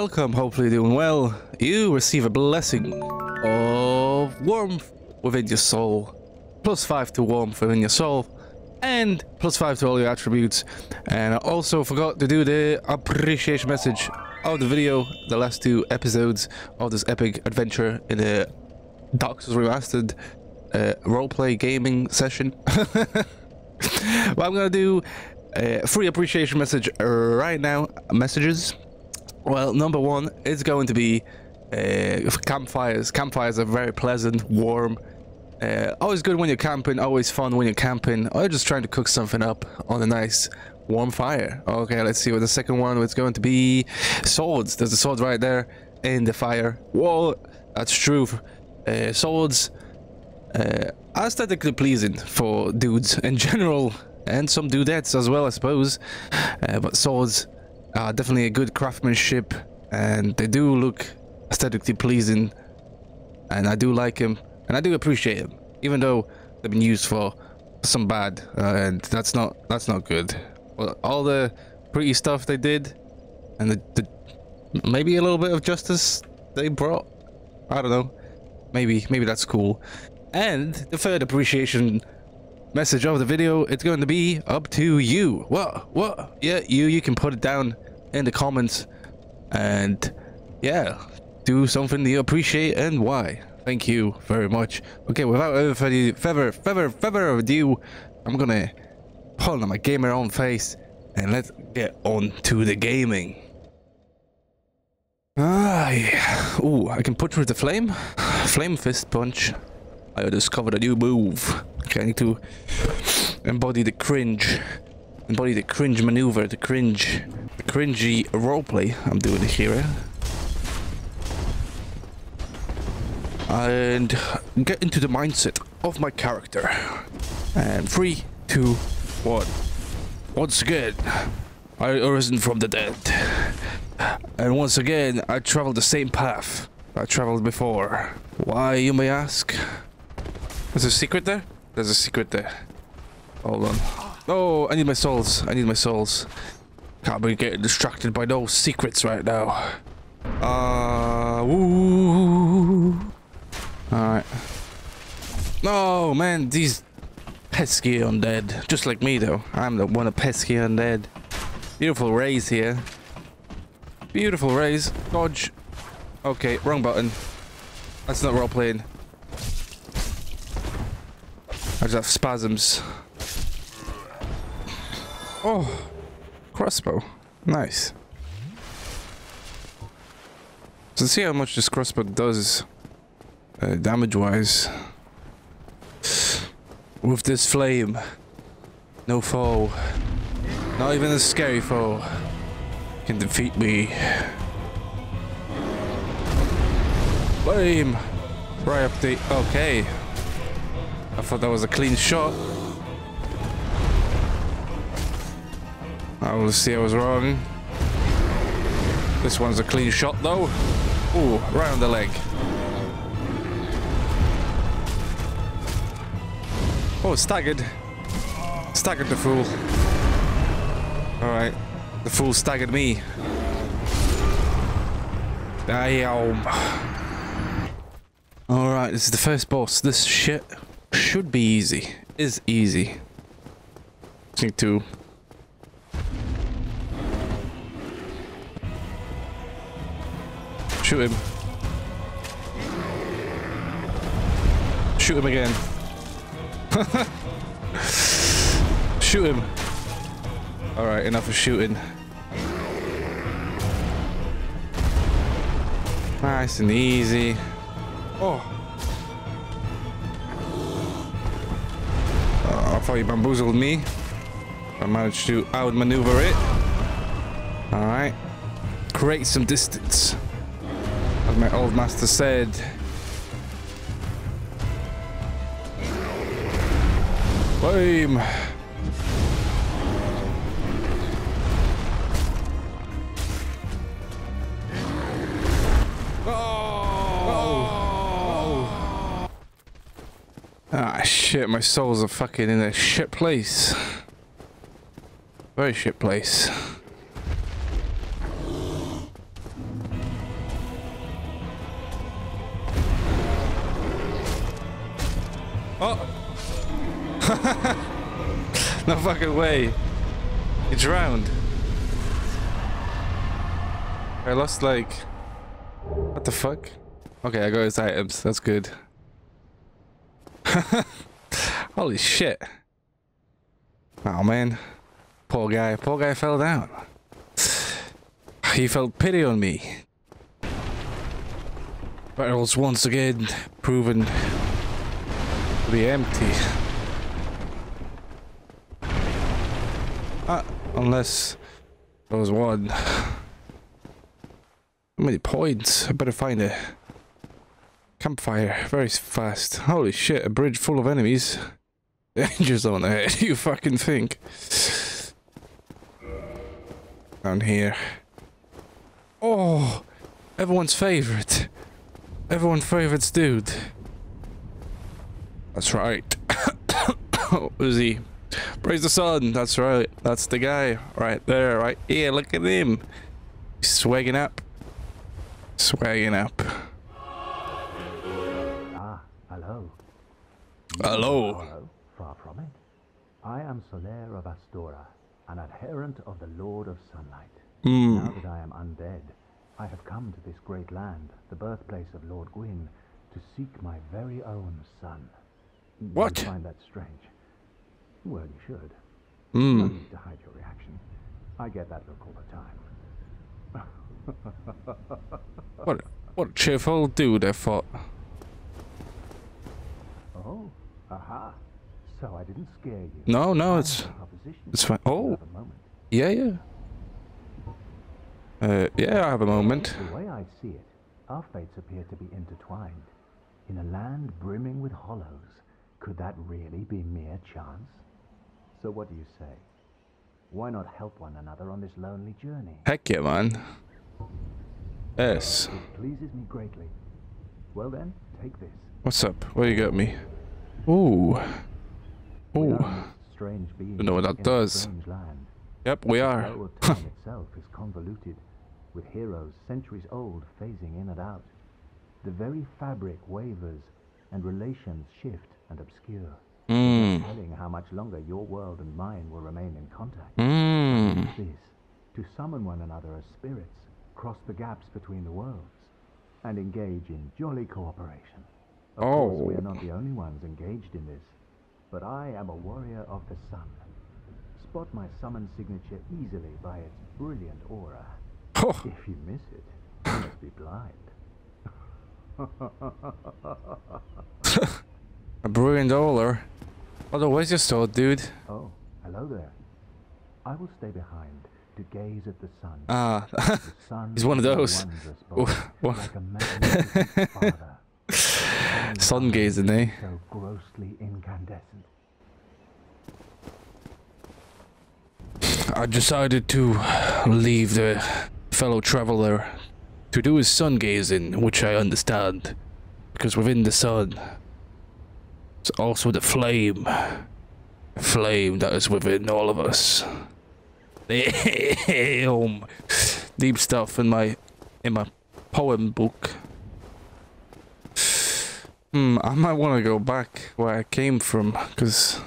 welcome. Hopefully doing well. You receive a blessing of warmth within your soul. Plus 5 to warmth within your soul. And plus 5 to all your attributes. And I also forgot to do the appreciation message of the video. The last two episodes of this epic adventure in the Dark Souls Remastered uh, roleplay gaming session. well, I'm going to do a free appreciation message right now. Messages. Well, number one it's going to be uh, campfires. Campfires are very pleasant, warm. Uh, always good when you're camping, always fun when you're camping, or just trying to cook something up on a nice warm fire. Okay, let's see what the second one was going to be. Swords. There's a sword right there in the fire. Whoa, that's true. Uh, swords uh, aesthetically pleasing for dudes in general, and some dudettes as well, I suppose. Uh, but swords are definitely a good craftsmanship, and they do look aesthetically pleasing, and I do like them, and I do appreciate them, even though they've been used for some bad, uh, and that's not that's not good. All the pretty stuff they did, and the, the maybe a little bit of justice they brought. I don't know. Maybe maybe that's cool. And the third appreciation message of the video, it's going to be up to you. What? What? Yeah, you. You can put it down in the comments, and yeah, do something you appreciate and why. Thank you very much. Okay, without further further further further ado, I'm gonna pull on my gamer on face and let's get on to the gaming. Ah, yeah. Ooh, I can put through the flame. Flame fist punch. I discovered a new move. Okay, I need to embody the cringe. Embody the cringe maneuver, the cringe, the cringy roleplay I'm doing here. And get into the mindset of my character. And three, two, one. Once again, I arisen from the dead. And once again, I traveled the same path I traveled before. Why, you may ask? There's a secret there? There's a secret there. Hold on. Oh, I need my souls. I need my souls. Can't be getting distracted by those secrets right now. Uh, woo. Alright. No, man, these pesky undead. Just like me, though. I'm the one of pesky undead. Beautiful rays here. Beautiful rays. Dodge. Okay, wrong button. That's not role playing. I just have spasms. Oh, crossbow. Nice. So see how much this crossbow does uh, damage-wise. With this flame, no foe, not even a scary foe, can defeat me. Flame! Right up the... Okay. I thought that was a clean shot. I will see I was wrong. This one's a clean shot though. Ooh, right on the leg. Oh, staggered. Staggered the fool. Alright. The fool staggered me. Damn. Alright, this is the first boss. This shit should be easy. Is easy. Just need to shoot him. Shoot him again. shoot him. Alright, enough of shooting. Nice and easy. Oh. You bamboozled me. I managed to outmaneuver it. Alright. Create some distance. As my old master said. Boom. Ah, shit, my souls a fucking in a shit place. Very shit place. Oh! no fucking way. You drowned. I lost like... What the fuck? Okay, I got his items. That's good. Holy shit. Oh man. Poor guy. Poor guy fell down. He felt pity on me. Barrels once again proven to be empty. Uh, unless there was one. How many points? I better find a campfire very fast. Holy shit, a bridge full of enemies. Danger zone ahead, you fucking think. Down here. Oh, everyone's favorite. Everyone's favorite dude. That's right. Uzi. Praise the sun. That's right. That's the guy right there, right here. Look at him. He's swagging up. Swagging up. Hello. Hello. Hello. Far from it. I am Solaire of Astora, an adherent of the Lord of Sunlight. Hmm. Now that I am undead, I have come to this great land, the birthplace of Lord Gwyn, to seek my very own sun. What? You find that strange? Well, you should. No Hmm. need to hide your reaction. I get that look all the time. What? What a cheerful dude! I thought. Oh, aha. So I didn't scare you. No, no, it's have a proposition. it's fine. Oh, yeah, yeah. Uh, yeah, I have a moment. The way I see it, our fates appear to be intertwined. In a land brimming with hollows, could that really be mere chance? So what do you say? Why not help one another on this lonely journey? Heck yeah, man. Yes. It pleases me greatly. Well then, take this. What's up? What you got me? Ooh. We Ooh. are amidst strange beings know what that does. land. Yep, we are. flow of time itself is convoluted, with heroes centuries old phasing in and out. The very fabric wavers, and relations shift and obscure. Mmm. telling how much longer your world and mine will remain in contact. Mmm. This, to summon one another as spirits, cross the gaps between the worlds, and engage in jolly cooperation. Of course, we Oh. are not the only ones engaged in this, but I am a warrior of the sun. Spot my summon signature easily by its brilliant aura. Oh, If you miss it, you must be blind. a brilliant dollar. Otherwise, your sword, dude. Oh, hello there. I will stay behind to gaze at the sun. Ah, The sun He's one of those. Oh, body, like a magnificent father. Sun gazing, eh? So grossly incandescent. I decided to leave the fellow traveler to do his sun gazing, which I understand. Because within the sun, it's also the flame. Flame that is within all of us. Damn. Deep stuff in my in my poem book. Hmm, I might want to go back where I came from, because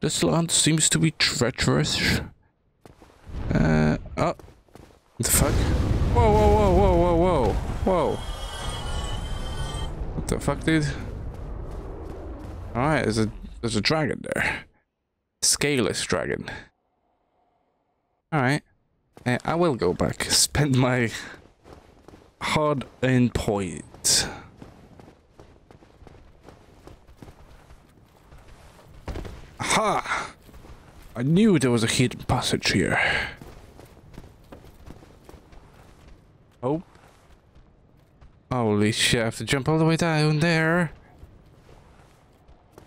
this land seems to be treacherous. Uh, oh. The fuck? Whoa, whoa, whoa, whoa, whoa, whoa, whoa. What the fuck, dude? Alright, there's a, there's a dragon there. Scaleless dragon. Alright. Uh, I will go back. Spend my hard-earned points. Aha! I knew there was a hidden passage here. Oh. Holy shit, I have to jump all the way down there.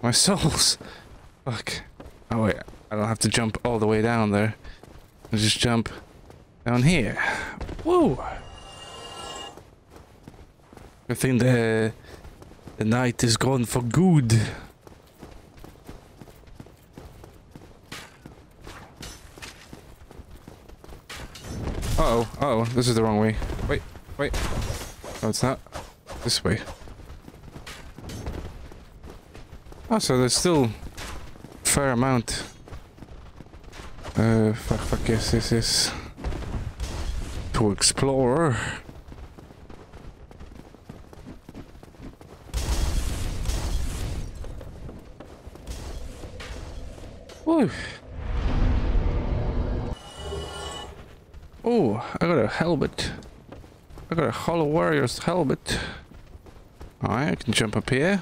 My souls. Fuck. Oh wait, I don't have to jump all the way down there. I just jump down here. Whoa! I think the the night is gone for good. Uh oh, uh oh, this is the wrong way. Wait, wait. No, it's not. This way. Oh, so there's still fair amount. Uh, fuck, fuck, yes, yes, yes. To explore. Woo. Oh, I got a helmet. I got a Hollow Warrior's helmet. Alright, I can jump up here.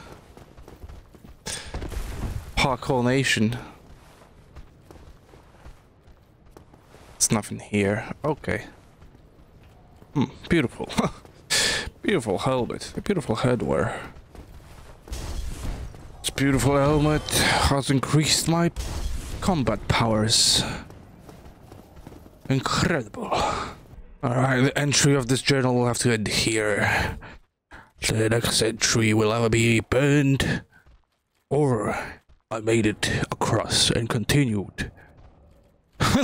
Parkour Nation. It's nothing here. Okay. Hmm, beautiful. beautiful helmet. Beautiful headwear. This beautiful helmet has increased my combat powers. Incredible. Alright, the entry of this journal will have to end here. The next entry will either be burned or I made it across and continued.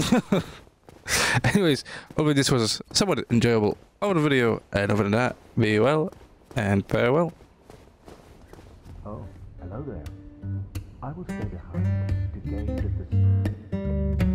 Anyways, hopefully this was somewhat enjoyable over the video, and other than that, be well and farewell. Oh, hello there. I will stay behind to gaze at the...